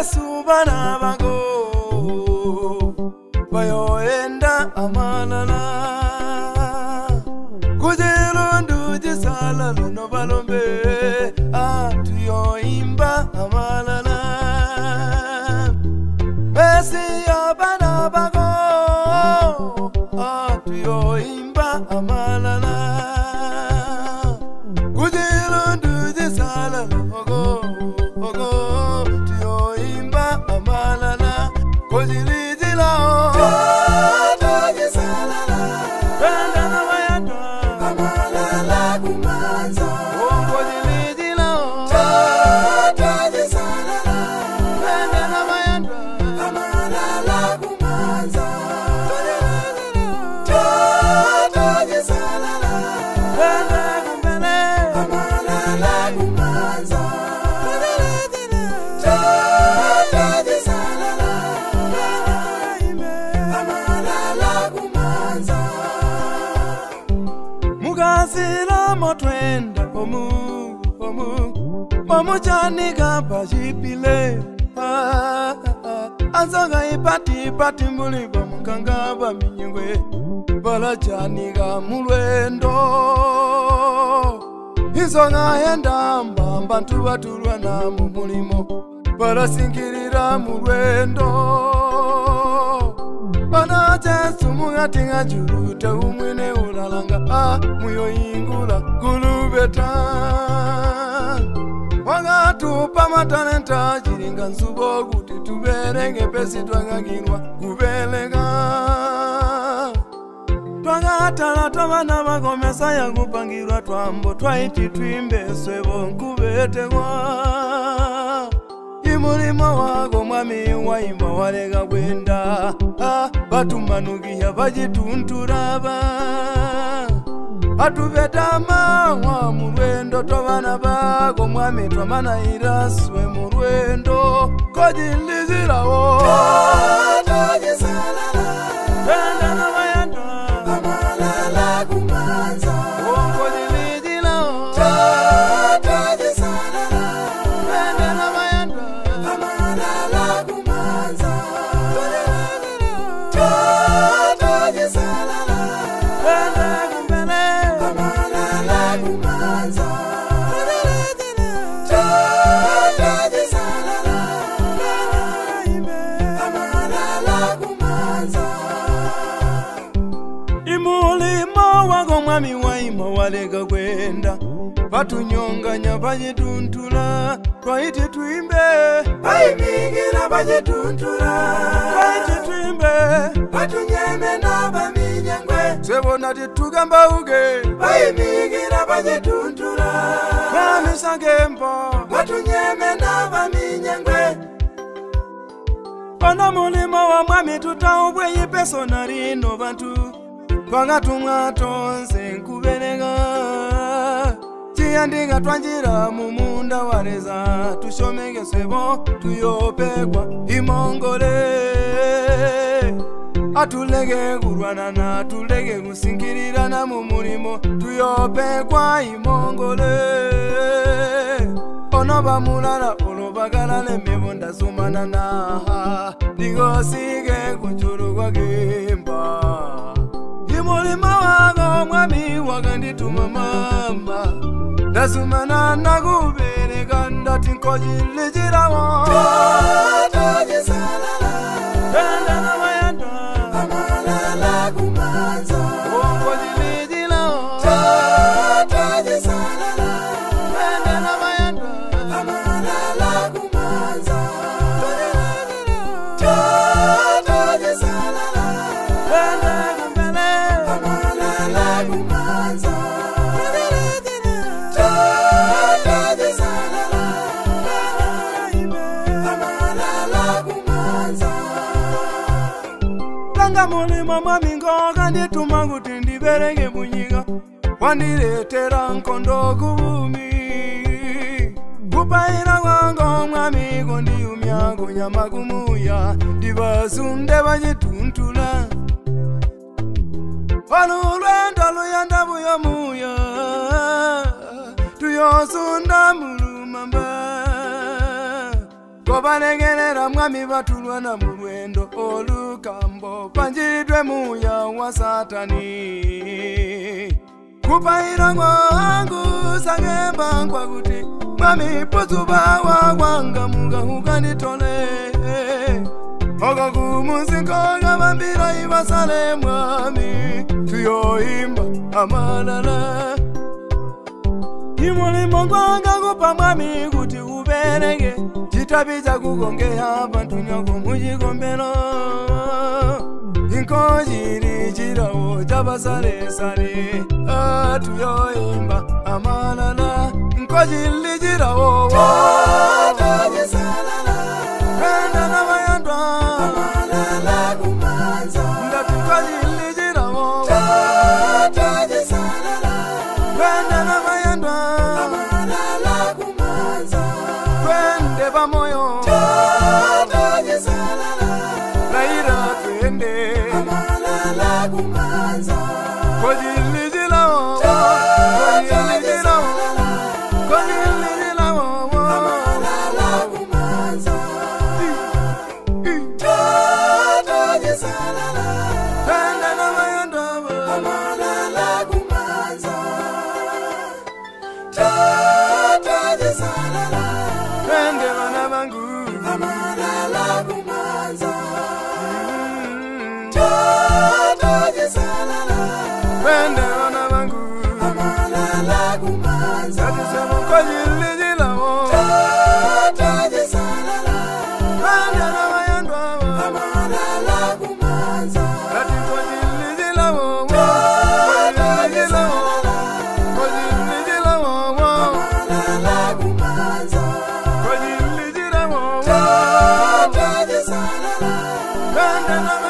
yesu vana vako vayoenda amananai enda omu omu omu chanika pachipile azoga ah, ah, ah. ipati ipati mbuli pamukanga paminyingwe bala chanika mulwendo izoga enda mbamba ntubatulwa na mumulimo bala singirira mulwendo bana chesu mungatinga juruta umwine ulalanga a muyo ingula Kul kutibeta wakatupa matalenta chilinga nsubo kuti tuberenge pesi twangakilwa kupeleka twakatala twavana vakomesa yakupangilwa twambo twaiti twimbeswevo nkubetewa imulimo wako mwami waimba waleka kwenda ah, vatumanukiya vacituntulava ah, atuvetamamwa murwendo tovana vako mwami twamanayira swe murwendo kojiliziravo ani waima walega kwenda vatunyonganya vanyetuntula twaiti twimbe vaimingira vanyetuntula twaiti twimbe vatunyeme na vaminyengwe sevona titukambauge vaimingira vanyetuntula vamisangembo vatunyeme na vaminyengwe pana mulimo wa mwami tutaubweyi pesona rino vantu twanga tumwa tonse nkubelega ciyandinga twanjira mu munda waleza tusyomengesebo tuyopegwa imongole atulege kulwanana tulege kusingilirana mu mulimo tuyopekwa imongole ono bamulala olobagalale mebo ndasumanana ndigosige kuculugwa gimba mutima wanga omwami wakandituma mamba ndasumana nakubereka ndati nkojilijirawo tatojisalala ndandana wayanda amalala kumanza vanga mulima mwaminga kandituma kuti ndiverenge munyika wandiretera nkondo kubumi kupaira kwanga mwamiko ndiyumya kunyama kumuya ndivasunde vachitunthula vanu ozondamulumamba kobalegelera mwami batulwa na mulwendo olukambo panjiridwe muya wa satani kupairango angu sagemba nkwa kuti mwami puzubawa wanga mugahuganditole oga kumuziko gabambira ibasale mwami tuyoimba amalala imulimo kwanga kupa mwami kuti ubereke citapiza kukongeha pantu nyoko mucikombelo inkojili cilawo capasalesale atuyoyimba amalala nkojili cilawo wa... kwende amalala kumanza la la la